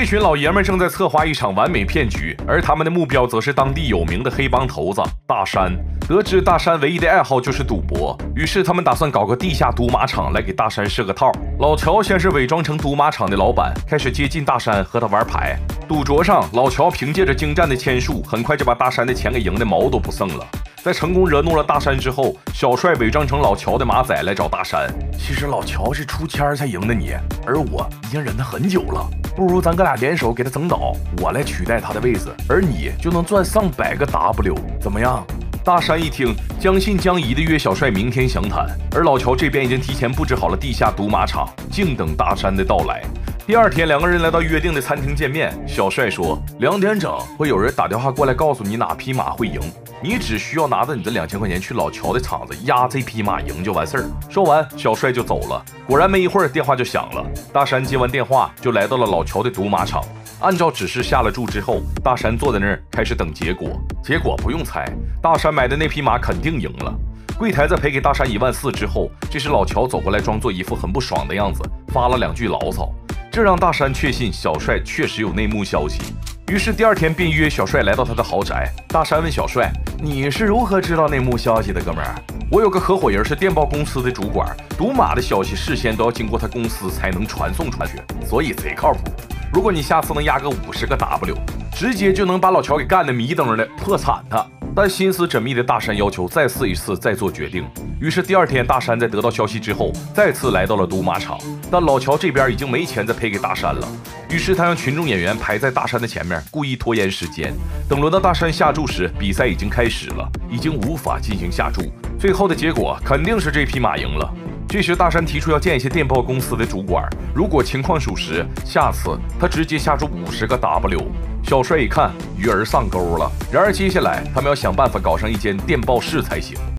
这群老爷们正在策划一场完美骗局，而他们的目标则是当地有名的黑帮头子大山。得知大山唯一的爱好就是赌博，于是他们打算搞个地下赌马场来给大山设个套。老乔先是伪装成赌马场的老板，开始接近大山和他玩牌。赌桌上，老乔凭借着精湛的签术，很快就把大山的钱给赢的毛都不剩了。在成功惹怒了大山之后，小帅伪装成老乔的马仔来找大山。其实老乔是出签才赢的你，而我已经忍他很久了。不如咱哥俩联手给他整倒，我来取代他的位置，而你就能赚上百个 W，怎么样？大山一听，将信将疑的约小帅明天详谈。而老乔这边已经提前布置好了地下赌马场，静等大山的到来。第二天，两个人来到约定的餐厅见面。小帅说，两点整会有人打电话过来告诉你哪匹马会赢，你只需要拿着你的两千块钱去老乔的场子压这匹马赢就完事儿。说完，小帅就走了。果然，没一会儿电话就响了。大山接完电话，就来到了老乔的赌马场。按照指示下了注之后，大山坐在那儿开始等结果。结果不用猜，大山买的那匹马肯定赢了。柜台在赔给大山一万四之后，这时老乔走过来，装作一副很不爽的样子，发了两句牢骚，这让大山确信小帅确实有内幕消息。于是第二天便约小帅来到他的豪宅。大山问小帅：“你是如何知道内幕消息的，哥们儿？”我有个合伙人是电报公司的主管，赌马的消息事先都要经过他公司才能传送出去，所以贼靠谱。如果你下次能压个五十个 W，直接就能把老乔给干的迷瞪的破产他。但心思缜密的大山要求再试一次，再做决定。于是第二天，大山在得到消息之后，再次来到了赌马场。但老乔这边已经没钱再赔给大山了，于是他让群众演员排在大山的前面，故意拖延时间。等轮到大山下注时，比赛已经开始了，已经无法进行下注。最后的结果肯定是这匹马赢了。这时，大山提出要见一些电报公司的主管，如果情况属实，下次他直接下注五十个 W。小帅一看，鱼儿上钩了。然而接下来他们要想办法搞上一间电报室才行。